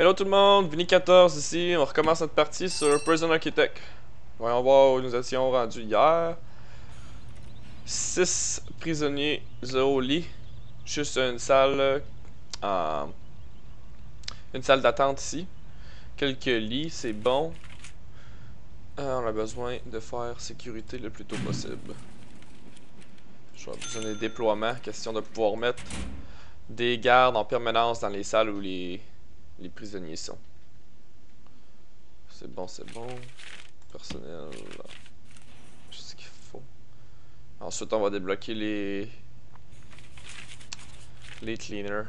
Hello tout le monde, Vini14 ici, on recommence notre partie sur Prison Architect. Voyons voir où nous étions rendus hier. 6 prisonniers, 0 lit. Juste une salle euh, une salle d'attente ici. Quelques lits, c'est bon. Euh, on a besoin de faire sécurité le plus tôt possible. Je vais besoin des déploiements, question de pouvoir mettre des gardes en permanence dans les salles où les les prisonniers sont. C'est bon, c'est bon. Personnel. Sais ce qu'il faut. Ensuite, on va débloquer les. Les cleaners.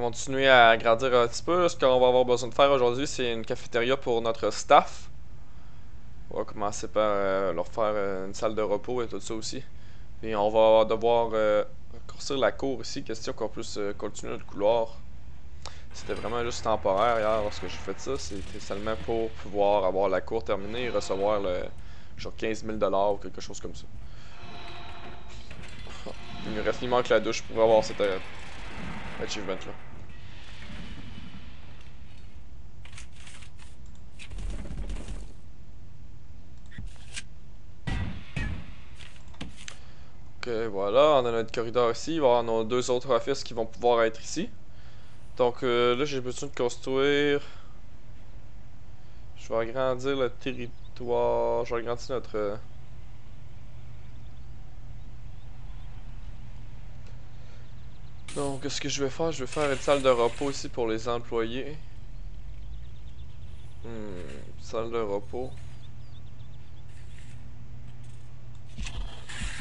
Continuer à grandir un petit peu. Ce qu'on va avoir besoin de faire aujourd'hui, c'est une cafétéria pour notre staff. On va commencer par euh, leur faire euh, une salle de repos et tout ça aussi. Et on va devoir euh, raccourcir la cour ici, question qu'on puisse continuer notre couloir. C'était vraiment juste temporaire hier lorsque j'ai fait ça. C'était seulement pour pouvoir avoir la cour terminée et recevoir le genre 15 000 ou quelque chose comme ça. Il me reste, il manque la douche pour avoir cet achievement là. voilà, on a notre corridor ici. Il va deux autres offices qui vont pouvoir être ici. Donc euh, là, j'ai besoin de construire... Je vais agrandir le territoire. Je vais agrandir notre... Donc, ce que je vais faire, je vais faire une salle de repos ici pour les employés. Hmm, salle de repos.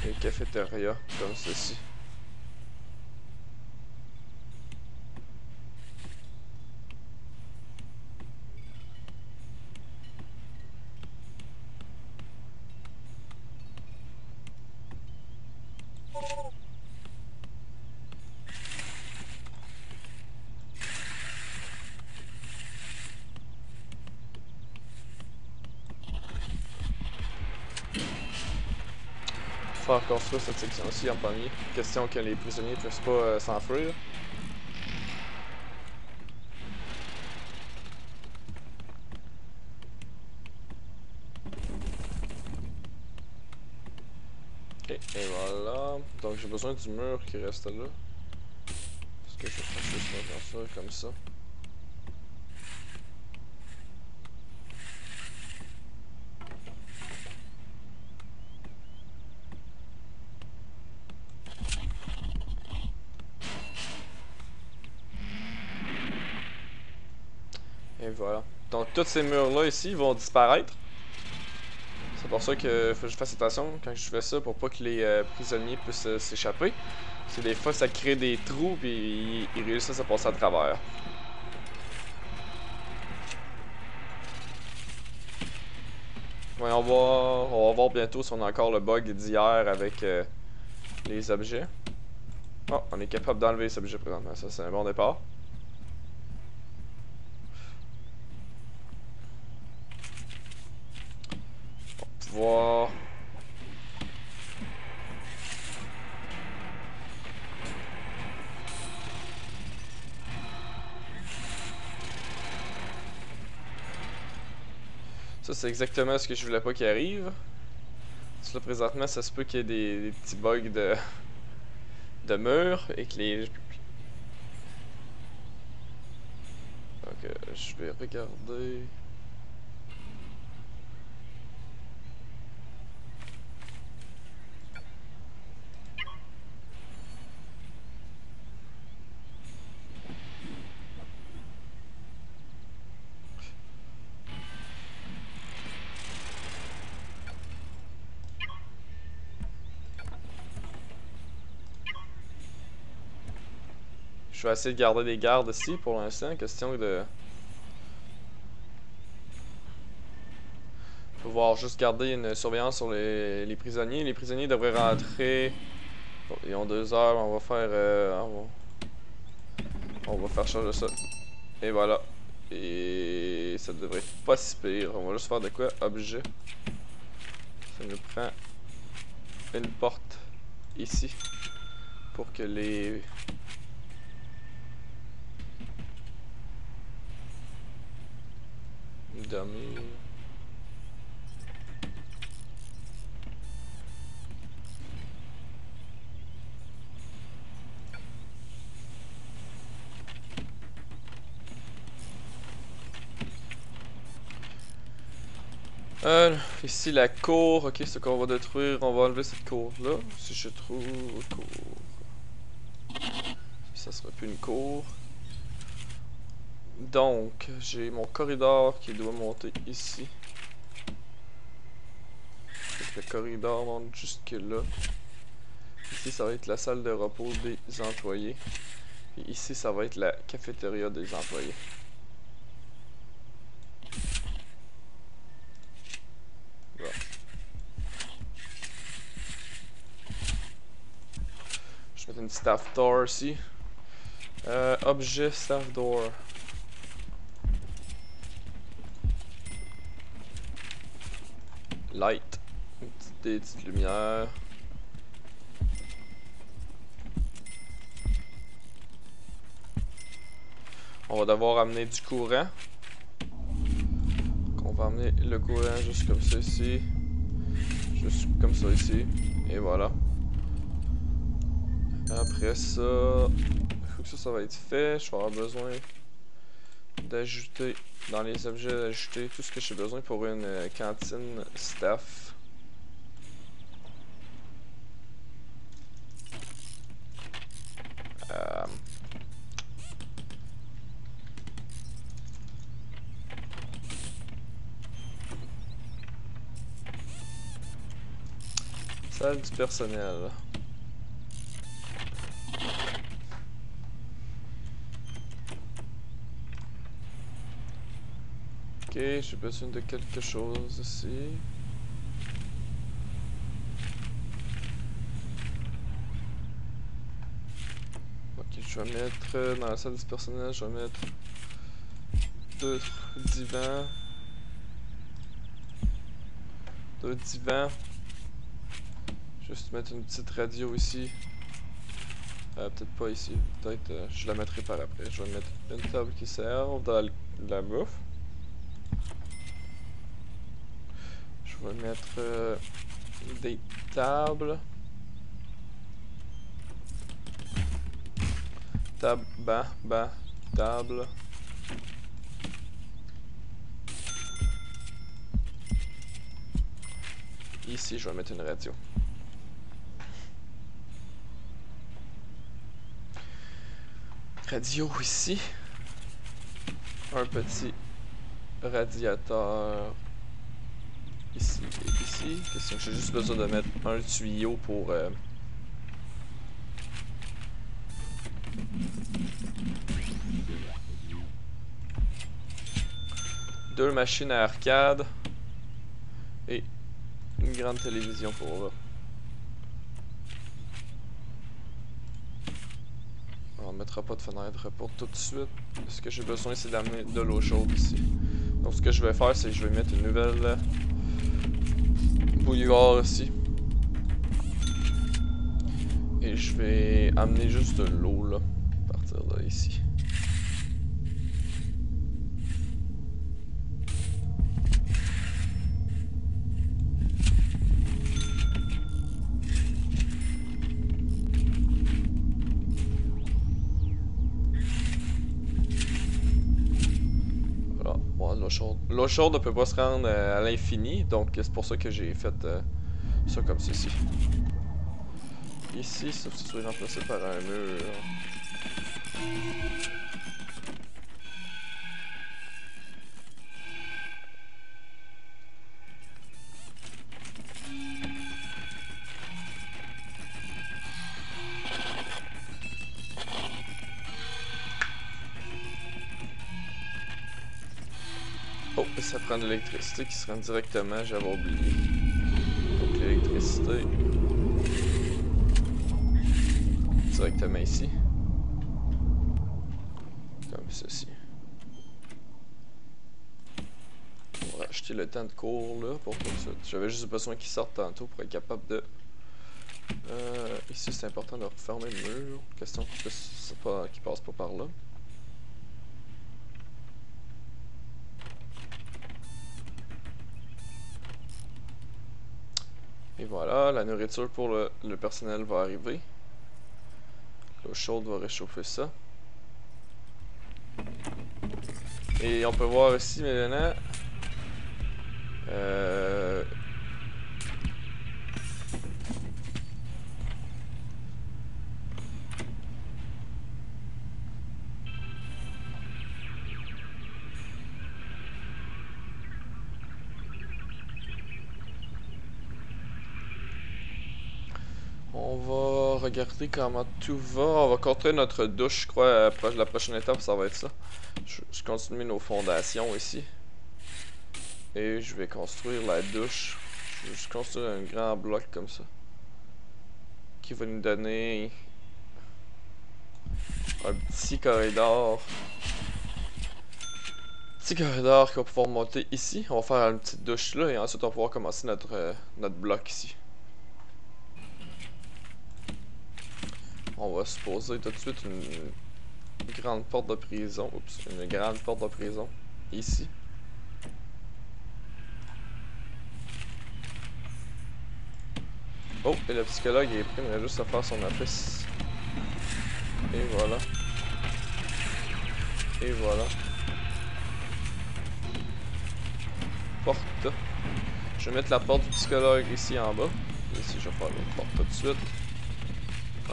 et cafétéria comme ceci. faire construire en premier. Question que les prisonniers puissent pas euh, s'enfuir. Et voilà. Donc j'ai besoin du mur qui reste là. Parce que je vais faire construire comme ça. voilà. Donc tous ces murs-là ici vont disparaître. C'est pour ça que faut que je fasse attention quand je fais ça pour pas que les euh, prisonniers puissent euh, s'échapper. Parce que des fois ça crée des trous et ils, réussissent à passer à travers. Ouais, on va, on va voir bientôt si on a encore le bug d'hier avec euh, les objets. Oh, on est capable d'enlever les objets présentement, ça c'est un bon départ. Ça, c'est exactement ce que je voulais pas qu'il arrive. Là, présentement, ça se peut qu'il y ait des, petits bugs de, de mur et que les... Donc, je vais regarder... Je vais essayer de garder des gardes ici pour l'instant. Question de... pouvoir juste garder une surveillance sur les, les prisonniers. Les prisonniers devraient rentrer. Bon, ils ont deux heures, on va faire. euh, on, va... on va faire changer ça. Et voilà. Et ça devrait pas si pire. On va juste faire de quoi? Objet. Ça nous prend une porte ici pour que les Euh, ici la cour, ok, ce qu'on va détruire, on va enlever cette cour là, si je trouve cour. Ça sera plus une cour. Donc, j'ai mon corridor qui doit monter ici. Le corridor monte jusque là. Ici, ça va être la salle de repos des employés. Et ici, ça va être la cafétéria des employés. Je vais mettre une staff door ici. Euh, objet staff door. Light. Petite, des petites lumières. On va devoir amener du courant. On va amener le courant juste comme ça ici. Juste comme ça ici. Et voilà. Après ça, que ça, ça va être fait. Je vais avoir besoin d'ajouter dans les objets d'ajouter tout ce que j'ai besoin pour une euh, cantine staff. Euh, Salle du personnel. J'ai besoin de quelque chose ici. Ok, je vais mettre euh, dans la salle du personnel, je vais mettre deux divans. Deux divans. Juste mettre une petite radio ici. Euh, peut-être pas ici. Peut-être euh, je la mettrai par après. Je vais mettre une table qui sert dans la bouffe. Je vais mettre euh, des tables. Table, banc, banc, table. Ici, je vais mettre une radio. Radio ici. Un petit radiateur ici et ici. Question que j'ai juste besoin de mettre un tuyau pour euh, deux machines à arcade et une grande télévision pour là. On mettra pas de fenêtre pour tout de suite. Ce que j'ai besoin c'est d'amener de l'eau chaude ici. Donc ce que je vais faire c'est que je vais mettre une nouvelle bouilloire ici. Et je vais amener juste de l'eau là. À partir de ici. Voilà, bon, l'eau chaude. Ne peut pas se rendre euh, à l'infini, donc c'est pour ça que j'ai fait euh, ça comme ceci. Ici, tu es remplacé par un mur. Et ça prend de l'électricité qui se rend directement, j'avais oublié. Donc l'électricité. Directement ici. Comme ceci. On va acheter le temps de cours là pour tout ça. J'avais juste besoin qu'il sorte tantôt pour être capable de. Euh, ici c'est important de refermer le mur. Question qu'il pas, passe pas par là. La nourriture pour le, le personnel va arriver. L'eau chaude va réchauffer ça. Et on peut voir ici maintenant euh, regarder comment tout va. On va construire notre douche, je crois. La prochaine étape, ça va être ça. Je, continue nos fondations ici. Et je vais construire la douche. Je vais juste construire un grand bloc comme ça. Qui va nous donner un petit corridor. Petit corridor qui va pouvoir monter ici. On va faire une petite douche là et ensuite on va pouvoir commencer notre, euh, notre bloc ici. On va se poser tout de suite une grande porte de prison. Oups, une grande porte de prison. Ici. Oh, et le psychologue est pris, il a juste à faire son office. Et voilà. Et voilà. Porte. Je vais mettre la porte du psychologue ici en bas. Ici, je vais faire l'autre porte tout de suite.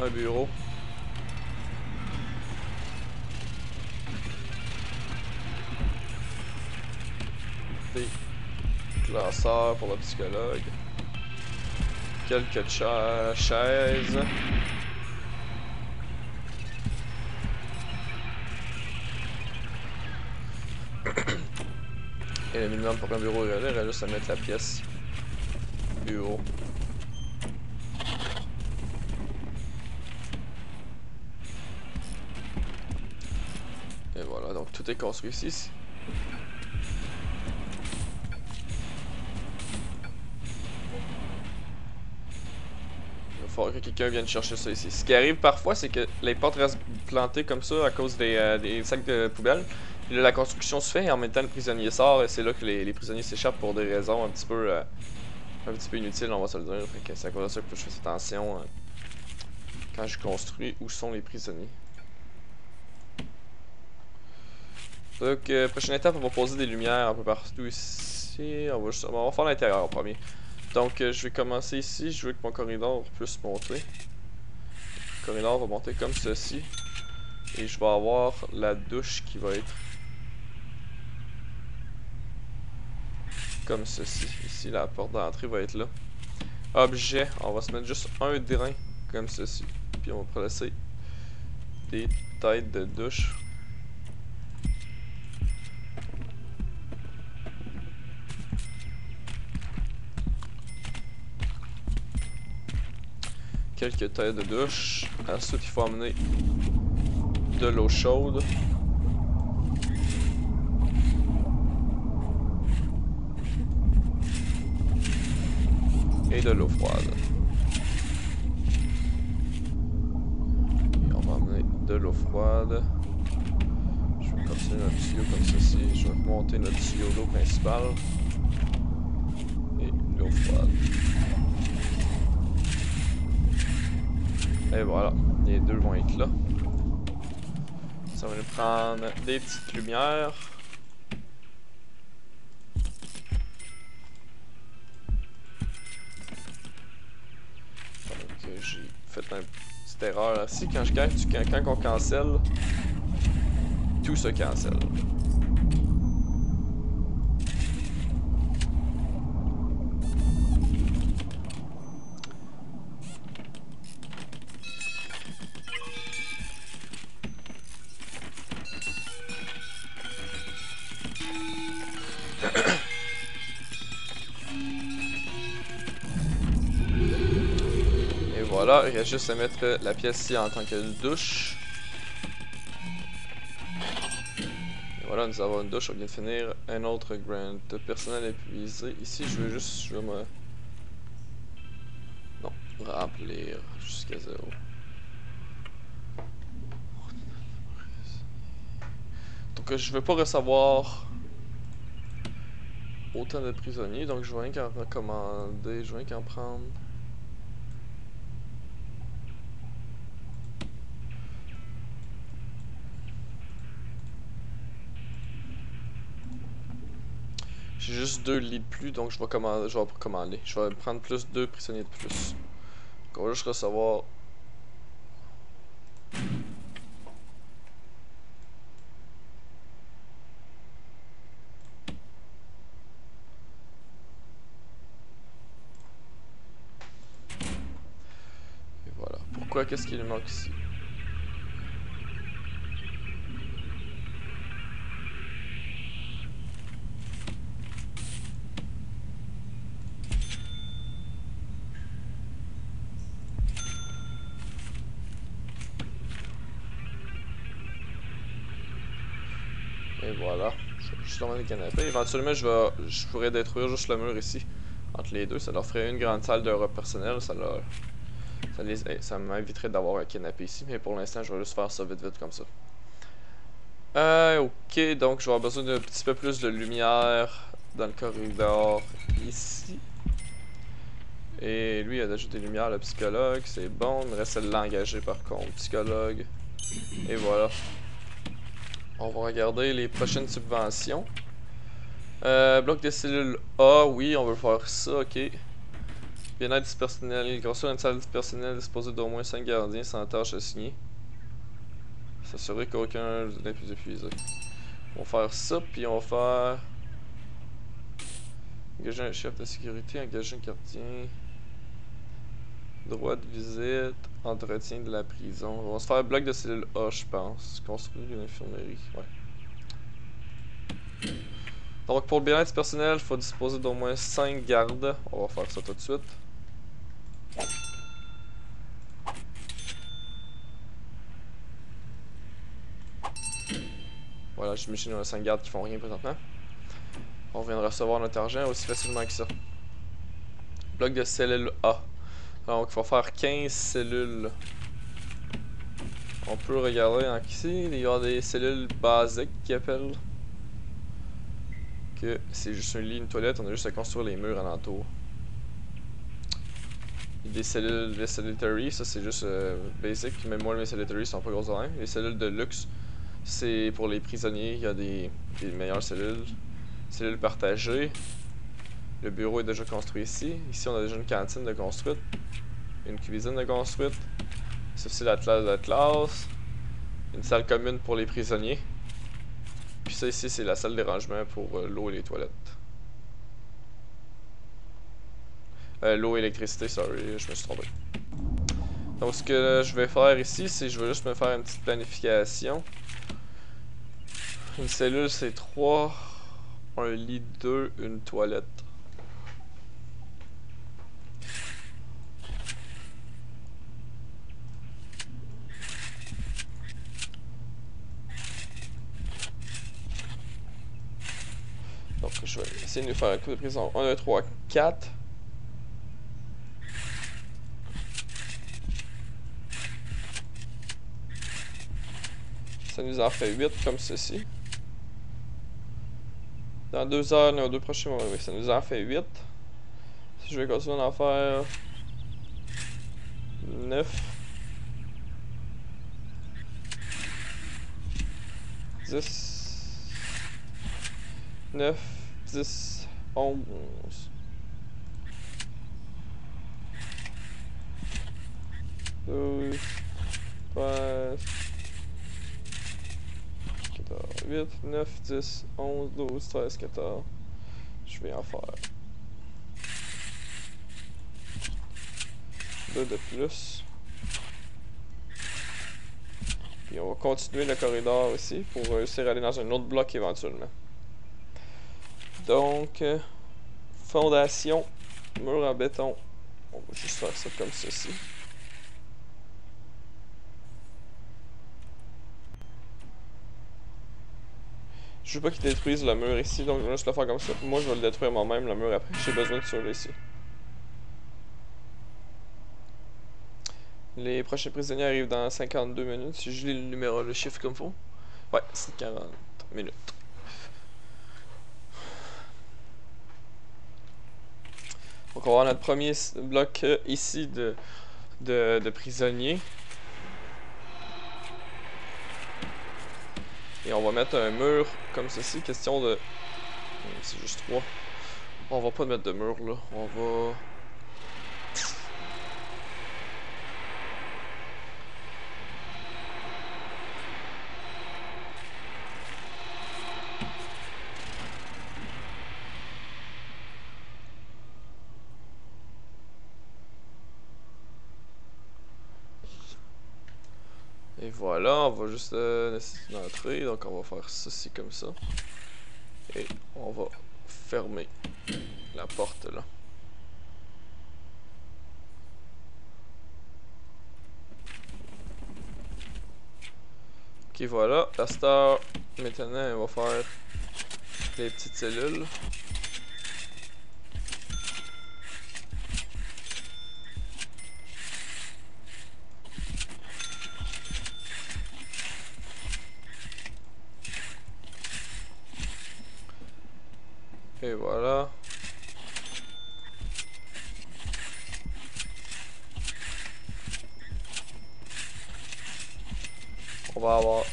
Un bureau. Des classeurs pour le psychologue quelques chaises. Et le minimum pour un bureau il y a juste à mettre la pièce bureau. Voilà, donc tout est construit ici. que quelqu'un vienne chercher ça ici. Ce qui arrive parfois, c'est que les portes restent plantées comme ça à cause des, euh, sacs de poubelle. Puis là, la construction se fait et en même temps, le prisonnier sort et c'est là que les, prisonniers s'échappent pour des raisons un petit peu euh, un petit peu inutiles, on va se le dire. c'est à cause de ça que je fais attention euh, quand je construis où sont les prisonniers. Donc, prochaine étape, on va poser des lumières un peu partout ici. On va, on va faire l'intérieur en premier. Donc, euh, je vais commencer ici. Je veux que mon corridor puisse monter. Le corridor va monter comme ceci. Et je vais avoir la douche qui va être comme ceci. Ici, la porte d'entrée va être là. Objet, on va se mettre juste un drain comme ceci. Puis on va placer des têtes de douche quelques têtes de douche. Ensuite, il faut amener de l'eau chaude. Et de l'eau froide. Et on va amener de l'eau froide. Je vais continuer notre tuyau comme ceci. Je vais monter notre tuyau d'eau principal. Et l'eau froide. Et voilà, les deux vont être là. Ça va nous prendre des petites lumières. J'ai fait une petite erreur ici. Quand je gagne, quand on cancelle, tout se cancelle. Juste à mettre la pièce ici en tant que douche. Et voilà, nous avons une douche, on vient de finir un autre grand personnel épuisé. Ici, je veux juste, je veux me... Non, remplir jusqu'à zéro. Donc je veux pas recevoir autant de prisonniers, donc je vais rien qu'en recommander, je vais rien qu'en prendre. J'ai juste deux lits de plus, donc je vais commander, je vais commander. Je vais prendre plus deux prisonniers de plus. Donc on va juste recevoir qu'est-ce qu'il manque ici? Et voilà. Je juste demander le canapé. Éventuellement, je, je pourrais détruire juste le mur ici. Entre les deux. Ça leur ferait une grande salle de repas personnel. Ça leur ça, m'inviterait d'avoir un canapé ici, mais pour l'instant, je vais juste faire ça vite vite comme ça. Euh, ok, donc je vais avoir besoin d'un petit peu plus de lumière dans le corridor ici. Et lui, il a déjà des lumières, le psychologue, c'est bon. Il me reste à l'engager par contre, psychologue. Et voilà. On va regarder les prochaines subventions. Euh, bloc de cellules A, oui, on veut faire ça, ok. Bien-être personnel. Construire une salle personnelle disposée d'au moins 5 gardiens sans tâche assignée. S'assurer qu'aucun n'est plus épuisé. On va faire ça, puis on va faire... Engager un chef de sécurité, engager un gardien. Droit de visite, entretien de la prison. On va se faire un bloc de cellule A, je pense. Construire une infirmerie, ouais. Donc pour le bien-être personnel, il faut disposer d'au moins 5 gardes. On va faire ça tout de suite. Voilà, j'imagine qu'on a 5 gardes qui font rien présentement. On vient de recevoir notre argent aussi facilement que ça. Bloc de cellule A. Donc, il faut faire 15 cellules. On peut regarder en ici, il y a des cellules basiques qui appellent. Que c'est juste une ligne toilette, on a juste à construire les murs alentour des cellules, les solitary, ça c'est juste euh, basic, mais moi mes solitary sont pas grosses Les cellules de luxe, c'est pour les prisonniers, il y a des, meilleures cellules. Cellules partagées. Le bureau est déjà construit ici. Ici on a déjà une cantine de construite. Une cuisine de construite. Ceci la classe de classe. Une salle commune pour les prisonniers. Puis ça ici c'est la salle de rangement pour euh, l'eau et les toilettes. Euh, l'eau et l'électricité, sorry, je me suis trompé. Donc ce que je vais faire ici, c'est je vais juste me faire une petite planification. Une cellule c'est 3, un lit 2, une toilette. Donc je vais essayer de faire un coup de prison. 1, 2, 3, 4. Ça nous en fait 8 comme ceci. Dans 2 heures, nos deux prochains moments, ça nous en fait 8. Si je vais continuer d'en faire 9. 10. 9, 10, 11. 12, 13, 8, 9, 10, 11, 12, 13, 14. Je vais en faire. Deux de plus. Puis on va continuer le corridor ici pour réussir à aller dans un autre bloc éventuellement. Donc, euh, fondation, mur en béton. On va juste faire ça comme ceci. Je veux pas qu'ils détruisent le mur ici, donc je vais juste le faire comme ça. Moi, je vais le détruire moi-même, le mur, après. J'ai besoin de celui ici. Les prochains prisonniers arrivent dans 52 minutes, si je lis le numéro, le chiffre comme faut. Ouais, c'est 40 minutes. Donc on va avoir notre premier bloc euh, ici de, de, prisonniers. Et on va mettre un mur comme ceci, question de... C'est juste trois. On va pas mettre de mur là, on va... Voilà, on va juste euh, d'entrer, donc on va faire ceci comme ça. Et on va fermer la porte là. Ok voilà, la star maintenant elle va faire les petites cellules. Et voilà. On va avoir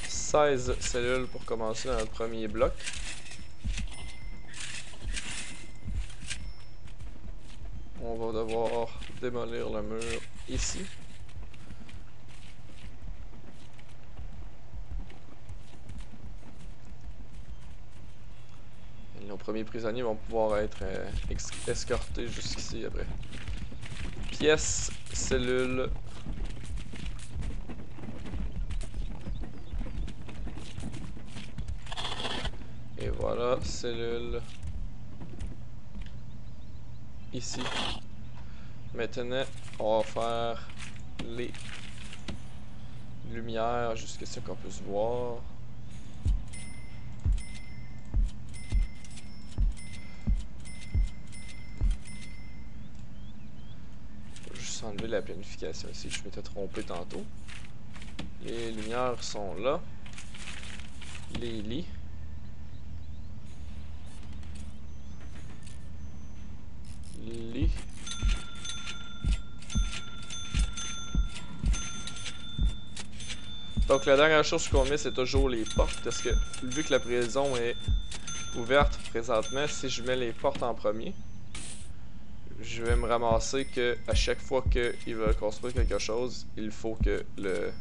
16 cellules pour commencer dans premier bloc. On va devoir démolir le mur ici. nos premiers prisonniers vont pouvoir être euh, escortés jusqu'ici après. Pièce, cellule. Et voilà, cellule. Ici. Maintenant, on va faire les lumières jusqu'à ce qu'on puisse voir. enlever la planification ici, je m'étais trompé tantôt. Les lumières sont là. Les. Lits. Donc la dernière chose qu'on met c'est toujours les portes parce que vu que la prison est ouverte présentement, si je mets les portes en premier, je vais me ramasser que à chaque fois qu'ils veulent construire quelque chose, il faut que le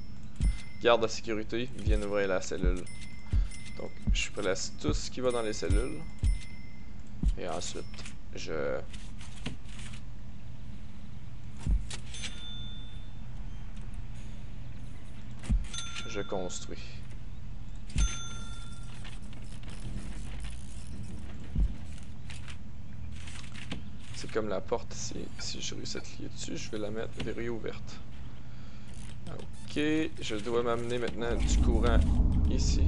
garde de sécurité vienne ouvrir la cellule. Donc, je place tout ce qui va dans les cellules. Et ensuite, je... Je construis. comme la porte ici. Si je réussis à cliquer dessus, je vais la mettre verrouillée ouverte. Ok, je dois m'amener maintenant du courant ici.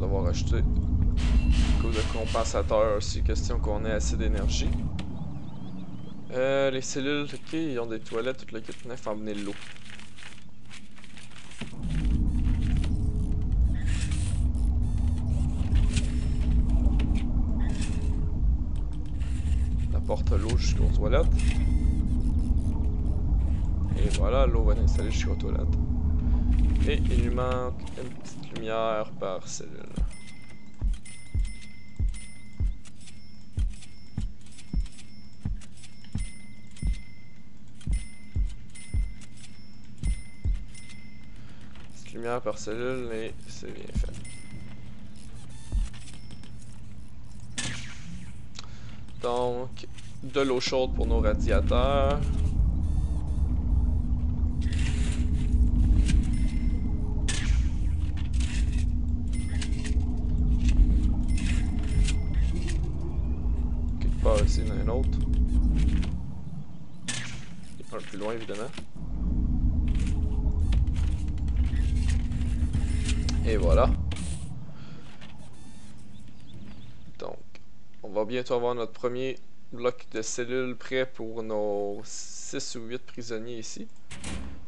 Devoir acheter un coup de compensateur aussi, question qu'on ait assez d'énergie. Euh, les cellules, ok, ils ont des toilettes, toute la kit neuf en venir l'eau. porte l'eau jusqu'aux toilettes. Et voilà, l'eau va s'installer jusqu'aux toilettes. Et il lui manque une petite lumière par cellule. Lumière par cellule et c'est bien fait. Donc, de l'eau chaude pour nos radiateurs. Quelque part ici, il y en a un autre. Un plus loin, évidemment. Et voilà. Donc, on va bientôt avoir notre premier bloc de cellules prêt pour nos 6 ou 8 prisonniers ici.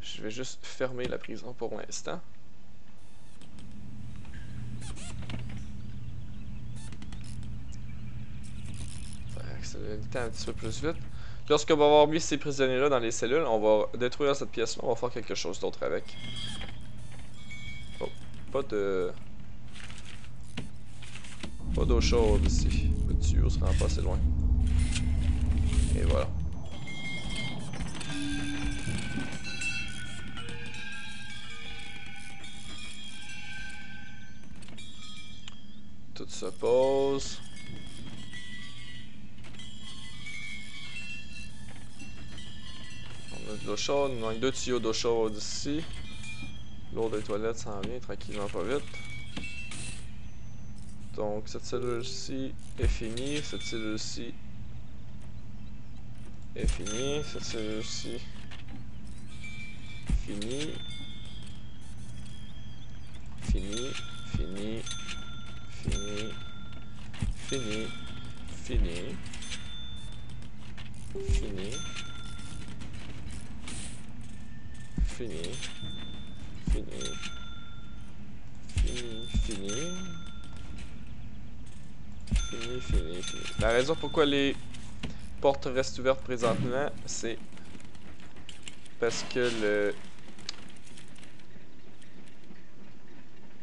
Je vais juste fermer la prison pour l'instant. le temps un petit peu plus vite. Lorsqu'on va avoir mis ces prisonniers-là dans les cellules, on va détruire cette pièce-là, on va faire quelque chose d'autre avec. Pas de... Pas d'eau chaude ici. Le tuyau se rend pas assez loin. Et voilà. Tout se pose. On a de l'eau chaude, on a deux tuyaux d'eau chaude ici. L'eau des toilettes s'en vient tranquillement pas vite. Donc cette cellule-ci est finie, cette cellule-ci est finie, cette cellule-ci finie. Fini, fini, fini, fini, fini, fini. Fini. Fini. Fini, fini. Fini, fini. La raison pourquoi les portes restent ouvertes présentement, c'est parce que le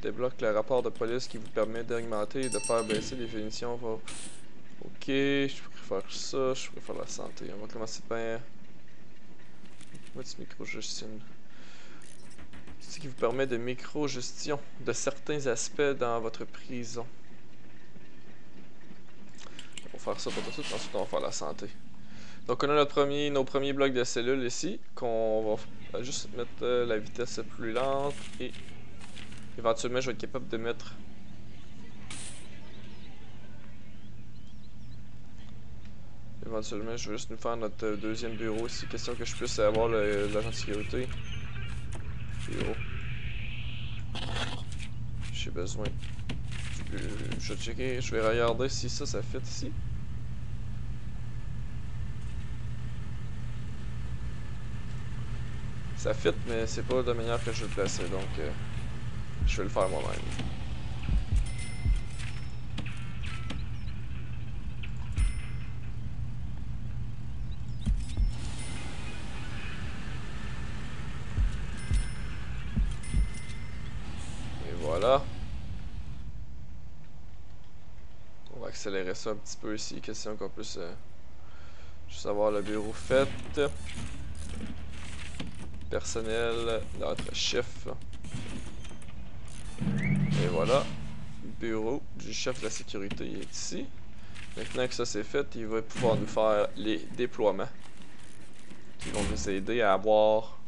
débloque le rapport de police qui vous permet d'augmenter et de faire baisser les finitions. Ok, je préfère ça, je préfère la santé. On va commencer par... What's micro-gestion? Qui vous permet de micro-gestion de certains aspects dans votre prison. On va faire ça pour tout de suite, ensuite on va faire la santé. Donc on a nos premiers blocs de cellules ici, qu'on va juste mettre euh, la vitesse plus lente et éventuellement je vais être capable de mettre Éventuellement, je vais juste nous faire notre euh, deuxième bureau ici. Question que je puisse avoir l'agent de sécurité. J'ai besoin. Je vais checker, je vais regarder si ça, ça fait ici. Ça fit, mais c'est pas de manière que je vais le placer, donc euh, je vais le faire moi-même. Accélérer ça un petit peu ici, question qu'on puisse euh, juste avoir le bureau fait. Personnel, notre chef. Et voilà. Bureau du chef de la sécurité est ici. Maintenant que ça c'est fait, il va pouvoir nous faire les déploiements. Qui vont nous aider à avoir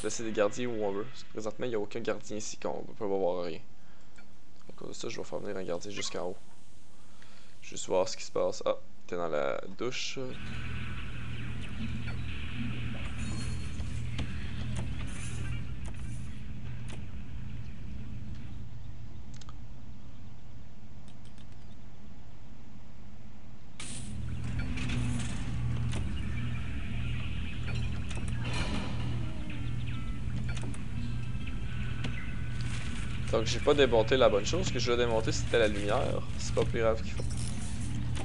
placer des gardiens où on veut. présentement, il n'y a aucun gardien ici qu'on peut pas voir rien. À cause de ça, je vais faire venir un gardien jusqu'en haut. Juste voir ce qui se passe. Ah, t'es dans la douche. Donc j'ai pas démonté la bonne chose. Ce que je dois démonter c'était la lumière. C'est pas plus grave qu'il faut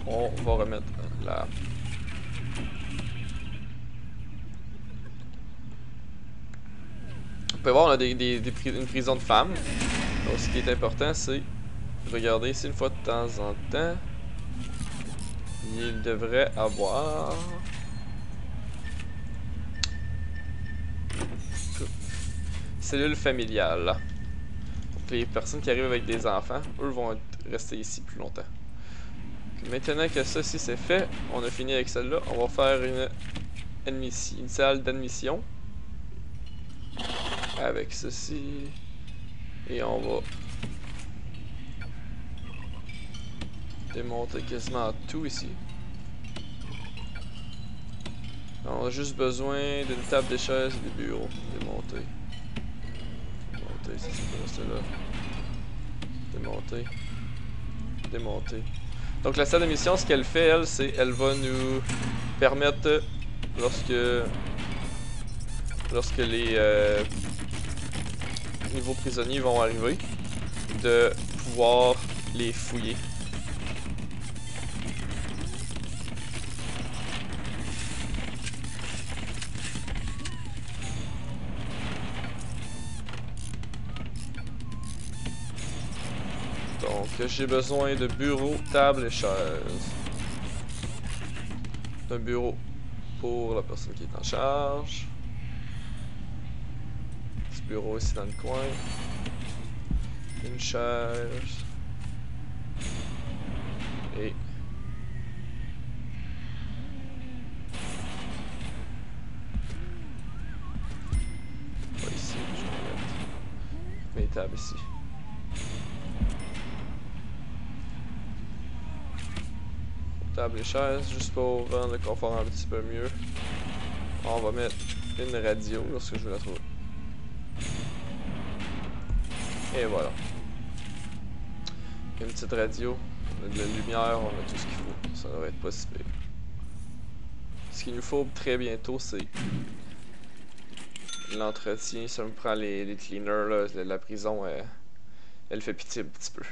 on va remettre la... On peut voir, on a des, une prison de femmes. Donc, ce qui est important, c'est regarder ici une fois de temps en temps. Il devrait avoir... Cellule familiale. Les personnes qui arrivent avec des enfants, eux vont rester ici plus longtemps. Maintenant que ceci c'est fait, on a fini avec celle-là. On va faire une, salle d'admission. Avec ceci. Et on va démonter quasiment tout ici. On a juste besoin d'une table des chaises et des bureaux. Démonter. démonter, ça c'est là. Démonter. Démonter. Donc la salle de mission, ce qu'elle fait, elle, c'est elle va nous permettre, lorsque lorsque les euh, nouveaux prisonniers vont arriver, de pouvoir les fouiller. Donc, j'ai besoin de bureau, table et chaises. Un bureau pour la personne qui est en charge. Petit bureau ici dans le coin. Une chaise. Et... Ici, je vais mettre mes tables ici. Table et chaises, juste pour rendre le confort un petit peu mieux. On va mettre une radio lorsque je vais la trouver. Et voilà. Une petite radio, de la lumière, on a tout ce qu'il faut. Ça devrait être pas si pire. Ce qu'il nous faut très bientôt, c'est l'entretien. Ça me prend les, cleaners, là, la, prison, elle fait pitié un petit peu.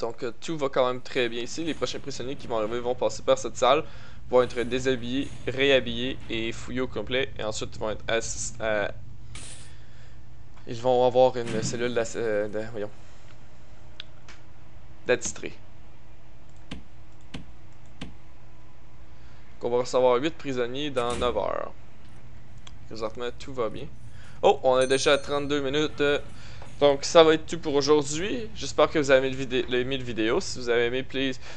Donc euh, tout va quand même très bien ici. Les prochains prisonniers qui vont arriver vont passer par cette salle, vont être déshabillés, réhabillés et fouillés au complet. Et ensuite ils vont être euh, Ils vont avoir une cellule euh, d'attitré. On va recevoir 8 prisonniers dans 9 heures. Présentement, tout va bien. Oh, on est déjà à 32 minutes. Donc ça va être tout pour aujourd'hui. J'espère que vous avez aimé le, vidéo. Si vous avez aimé,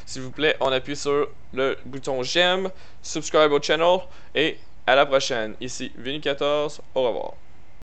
s'il vous plaît, on appuie sur le bouton j'aime, subscribe au channel et à la prochaine. Ici Vini14, au revoir.